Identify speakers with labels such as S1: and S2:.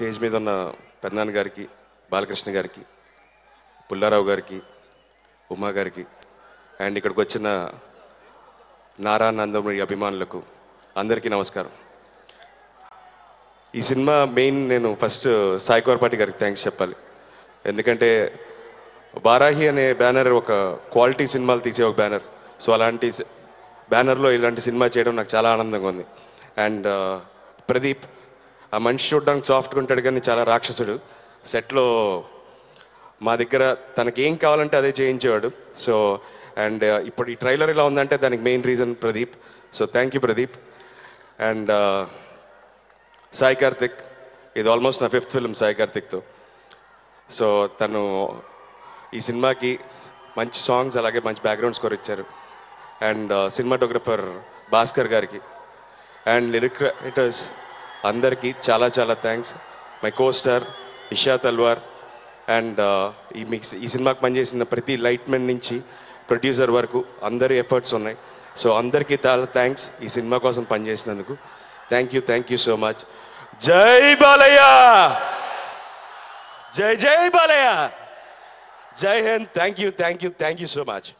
S1: Stage మీద ఉన్న పెద్దనాన్న గారికి బాలకృష్ణ గారికి పుల్లారావు గారికి ఉమా గారికి అండ్ ఇక్కడికి వచ్చిన నారా నందమూరి అభిమానులకు అందరికీ నమస్కారం. ఈ సినిమా మెయిన్ నేను ఫస్ట్ సాయి కోరపాటి గారికి థ్యాంక్స్ చెప్పాలి. ఎందుకంటే బారాహి అనే బ్యానర్ ఒక క్వాలిటీ సినిమాలు తీసే ఒక బ్యానర్. సో అలాంటి బ్యానర్లో ఇలాంటి సినిమా చేయడం నాకు చాలా ఆనందంగా ఉంది. అండ్ ప్రదీప్ ఆ మనిషి చూడడానికి సాఫ్ట్గా ఉంటాడు కానీ చాలా రాక్షసుడు. సెట్లో మా దగ్గర తనకి ఏం కావాలంటే అదే చేయించేవాడు. సో అండ్ uh, ఇప్పుడు ఈ ట్రైలర్ ఇలా ఉందంటే దానికి main reason Pradeep. So thank you Pradeep. And uh, Sai Karthik ఇది ఆల్మోస్ట్ నా ఫిఫ్త్ ఫిల్మ్ సాయి కార్తిక్తో. సో తను ఈ సినిమాకి మంచి సాంగ్స్ అలాగే మంచి బ్యాక్గ్రౌండ్ స్కోర్ ఇచ్చారు. అండ్ సినిమాటోగ్రఫర్ uh, భాస్కర్ గారికి. అండ్ లిరిక్ రైటర్స్ అందరికీ చాలా చాలా thanks my costar Isha Talwar and ఈ మిక్స్ ఈ సినిమాకి పనిచేసిన ప్రతి లైట్మెన్ నుంచి ప్రొడ్యూసర్ వరకు అందరి ఎఫర్ట్స్ ఉన్నాయి. సో అందరికీ చాలా థ్యాంక్స్ ఈ సినిమా కోసం పనిచేసినందుకు. Thank you thank you so much జై బాలయ్య! జై జై బాలయ్య! జై Hind. Thank you thank you thank you so much